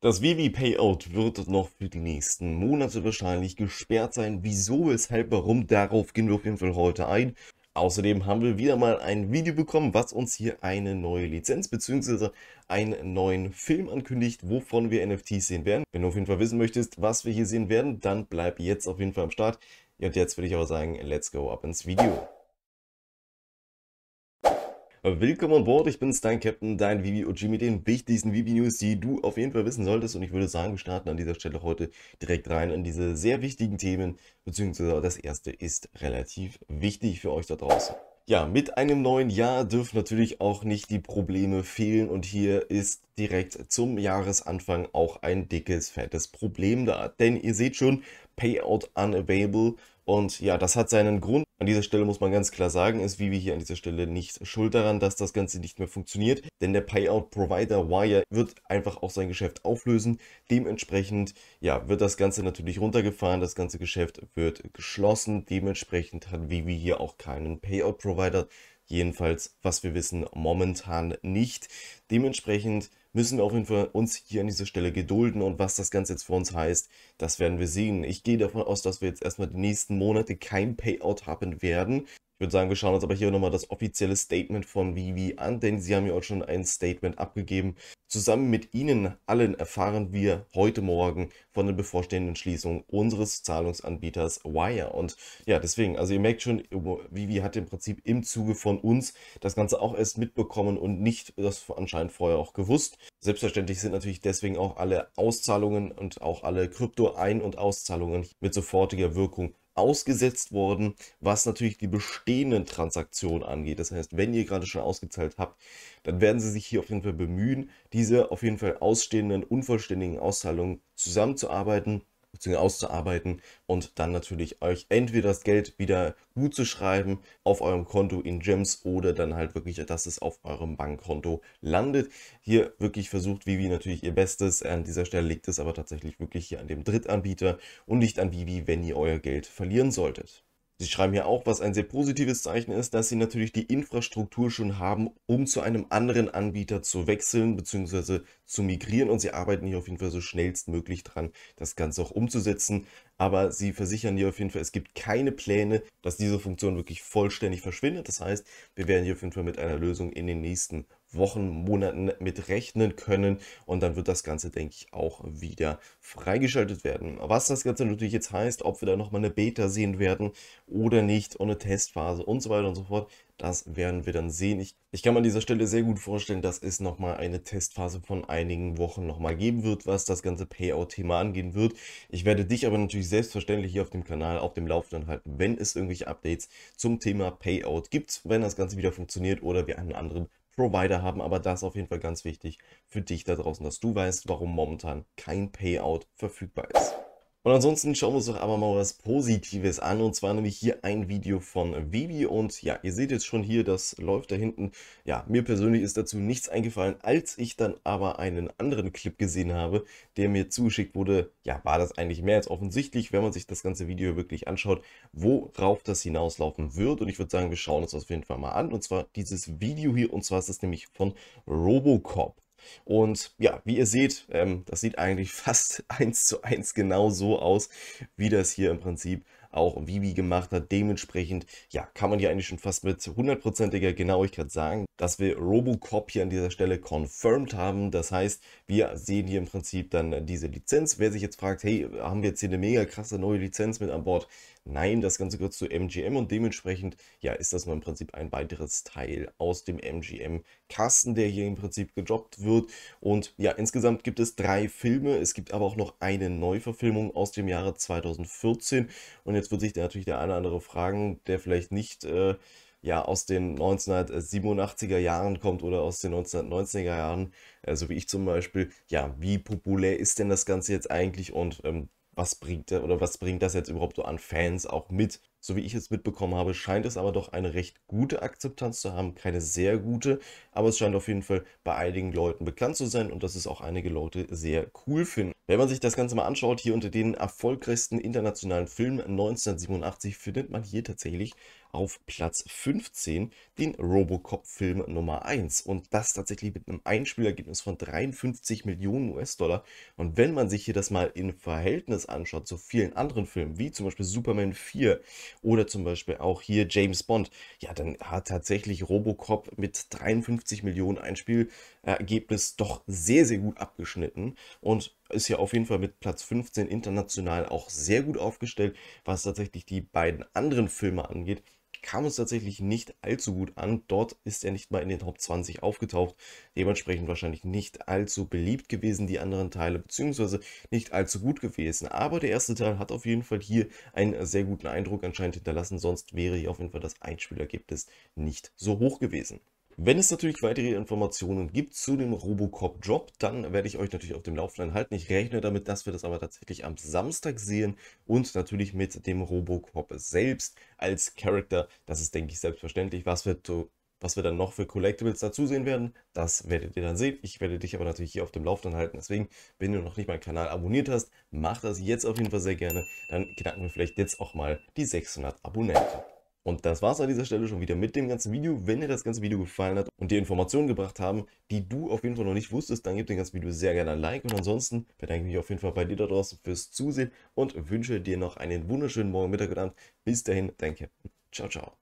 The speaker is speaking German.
Das Vivi Payout wird noch für die nächsten Monate wahrscheinlich gesperrt sein. Wieso, weshalb, warum, darauf gehen wir auf jeden Fall heute ein. Außerdem haben wir wieder mal ein Video bekommen, was uns hier eine neue Lizenz bzw. einen neuen Film ankündigt, wovon wir NFTs sehen werden. Wenn du auf jeden Fall wissen möchtest, was wir hier sehen werden, dann bleib jetzt auf jeden Fall am Start. und jetzt würde ich aber sagen, let's go ab ins Video. Willkommen an Bord, ich bin's, dein Captain, dein Vivi OG mit den wichtigsten Vivi-News, die du auf jeden Fall wissen solltest. Und ich würde sagen, wir starten an dieser Stelle heute direkt rein in diese sehr wichtigen Themen, beziehungsweise das erste ist relativ wichtig für euch da draußen. Ja, mit einem neuen Jahr dürfen natürlich auch nicht die Probleme fehlen und hier ist direkt zum Jahresanfang auch ein dickes, fettes Problem da. Denn ihr seht schon, Payout unavailable und ja, das hat seinen Grund. An dieser Stelle muss man ganz klar sagen, ist Vivi hier an dieser Stelle nicht schuld daran, dass das Ganze nicht mehr funktioniert. Denn der Payout-Provider Wire wird einfach auch sein Geschäft auflösen. Dementsprechend ja, wird das Ganze natürlich runtergefahren. Das ganze Geschäft wird geschlossen. Dementsprechend hat Vivi hier auch keinen Payout-Provider. Jedenfalls, was wir wissen, momentan nicht. Dementsprechend müssen wir auf jeden Fall uns hier an dieser Stelle gedulden und was das Ganze jetzt für uns heißt, das werden wir sehen. Ich gehe davon aus, dass wir jetzt erstmal die nächsten Monate kein Payout haben werden. Ich würde sagen, wir schauen uns aber hier nochmal das offizielle Statement von Vivi an, denn sie haben ja auch schon ein Statement abgegeben. Zusammen mit Ihnen allen erfahren wir heute Morgen von der bevorstehenden Schließung unseres Zahlungsanbieters Wire. Und ja, deswegen, also ihr merkt schon, Vivi hat im Prinzip im Zuge von uns das Ganze auch erst mitbekommen und nicht das anscheinend vorher auch gewusst. Selbstverständlich sind natürlich deswegen auch alle Auszahlungen und auch alle Krypto-Ein- und Auszahlungen mit sofortiger Wirkung ausgesetzt worden, was natürlich die bestehenden Transaktionen angeht. Das heißt, wenn ihr gerade schon ausgezahlt habt, dann werden sie sich hier auf jeden Fall bemühen, diese auf jeden Fall ausstehenden, unvollständigen Auszahlungen zusammenzuarbeiten bzw. auszuarbeiten und dann natürlich euch entweder das Geld wieder gut zu schreiben auf eurem Konto in Gems oder dann halt wirklich, dass es auf eurem Bankkonto landet. Hier wirklich versucht Vivi natürlich ihr Bestes. An dieser Stelle liegt es aber tatsächlich wirklich hier an dem Drittanbieter und nicht an Vivi, wenn ihr euer Geld verlieren solltet. Sie schreiben hier auch, was ein sehr positives Zeichen ist, dass Sie natürlich die Infrastruktur schon haben, um zu einem anderen Anbieter zu wechseln bzw. zu migrieren. Und Sie arbeiten hier auf jeden Fall so schnellstmöglich dran, das Ganze auch umzusetzen. Aber Sie versichern hier auf jeden Fall, es gibt keine Pläne, dass diese Funktion wirklich vollständig verschwindet. Das heißt, wir werden hier auf jeden Fall mit einer Lösung in den nächsten Wochen, Monaten mit rechnen können und dann wird das Ganze, denke ich, auch wieder freigeschaltet werden. Was das Ganze natürlich jetzt heißt, ob wir da nochmal eine Beta sehen werden oder nicht und eine Testphase und so weiter und so fort, das werden wir dann sehen. Ich, ich kann mir an dieser Stelle sehr gut vorstellen, dass es nochmal eine Testphase von einigen Wochen nochmal geben wird, was das ganze Payout-Thema angehen wird. Ich werde dich aber natürlich selbstverständlich hier auf dem Kanal auf dem Laufenden halten, wenn es irgendwelche Updates zum Thema Payout gibt, wenn das Ganze wieder funktioniert oder wir einen anderen Provider haben, aber das ist auf jeden Fall ganz wichtig für dich da draußen, dass du weißt, warum momentan kein Payout verfügbar ist. Und ansonsten schauen wir uns doch aber mal was Positives an. Und zwar nämlich hier ein Video von Vivi. Und ja, ihr seht jetzt schon hier, das läuft da hinten. Ja, mir persönlich ist dazu nichts eingefallen. Als ich dann aber einen anderen Clip gesehen habe, der mir zugeschickt wurde, ja, war das eigentlich mehr als offensichtlich, wenn man sich das ganze Video wirklich anschaut, worauf das hinauslaufen wird. Und ich würde sagen, wir schauen uns das auf jeden Fall mal an. Und zwar dieses Video hier. Und zwar ist es nämlich von Robocop. Und ja, wie ihr seht, ähm, das sieht eigentlich fast eins zu eins genau so aus, wie das hier im Prinzip auch Vivi gemacht hat. Dementsprechend, ja, kann man hier eigentlich schon fast mit hundertprozentiger Genauigkeit sagen, dass wir Robocop hier an dieser Stelle confirmed haben. Das heißt, wir sehen hier im Prinzip dann diese Lizenz. Wer sich jetzt fragt, hey, haben wir jetzt hier eine mega krasse neue Lizenz mit an Bord? Nein, das Ganze gehört zu MGM und dementsprechend, ja, ist das nur im Prinzip ein weiteres Teil aus dem MGM-Kasten, der hier im Prinzip gedroppt wird. Und ja, insgesamt gibt es drei Filme. Es gibt aber auch noch eine Neuverfilmung aus dem Jahre 2014. Und jetzt wird sich da natürlich der eine oder andere fragen, der vielleicht nicht... Äh, ja, aus den 1987er Jahren kommt oder aus den 1990er Jahren, äh, so wie ich zum Beispiel, ja, wie populär ist denn das Ganze jetzt eigentlich und ähm, was bringt oder was bringt das jetzt überhaupt so an Fans auch mit? So wie ich es mitbekommen habe, scheint es aber doch eine recht gute Akzeptanz zu haben, keine sehr gute, aber es scheint auf jeden Fall bei einigen Leuten bekannt zu sein und dass es auch einige Leute sehr cool finden. Wenn man sich das Ganze mal anschaut, hier unter den erfolgreichsten internationalen Filmen 1987 findet man hier tatsächlich auf Platz 15 den Robocop-Film Nummer 1. Und das tatsächlich mit einem Einspielergebnis von 53 Millionen US-Dollar. Und wenn man sich hier das mal in Verhältnis anschaut zu vielen anderen Filmen, wie zum Beispiel Superman 4 oder zum Beispiel auch hier James Bond, ja, dann hat tatsächlich Robocop mit 53 Millionen Einspielergebnis doch sehr, sehr gut abgeschnitten und ist ja auf jeden Fall mit Platz 15 international auch sehr gut aufgestellt, was tatsächlich die beiden anderen Filme angeht kam es tatsächlich nicht allzu gut an. Dort ist er nicht mal in den Top 20 aufgetaucht. Dementsprechend wahrscheinlich nicht allzu beliebt gewesen, die anderen Teile, beziehungsweise nicht allzu gut gewesen. Aber der erste Teil hat auf jeden Fall hier einen sehr guten Eindruck anscheinend hinterlassen. Sonst wäre hier auf jeden Fall das Einspielergebnis nicht so hoch gewesen. Wenn es natürlich weitere Informationen gibt zu dem Robocop-Job, dann werde ich euch natürlich auf dem Laufenden halten. Ich rechne damit, dass wir das aber tatsächlich am Samstag sehen und natürlich mit dem Robocop selbst als Charakter. Das ist, denke ich, selbstverständlich. Was wir, was wir dann noch für Collectibles dazu sehen werden, das werdet ihr dann sehen. Ich werde dich aber natürlich hier auf dem Laufenden halten. Deswegen, wenn du noch nicht meinen Kanal abonniert hast, mach das jetzt auf jeden Fall sehr gerne. Dann knacken wir vielleicht jetzt auch mal die 600 Abonnenten. Und das war es an dieser Stelle schon wieder mit dem ganzen Video. Wenn dir das ganze Video gefallen hat und dir Informationen gebracht haben, die du auf jeden Fall noch nicht wusstest, dann gib dem ganzen Video sehr gerne ein Like. Und ansonsten bedanke ich mich auf jeden Fall bei dir da draußen fürs Zusehen und wünsche dir noch einen wunderschönen Morgen, Mittag und Abend. Bis dahin, Captain. Ciao, ciao.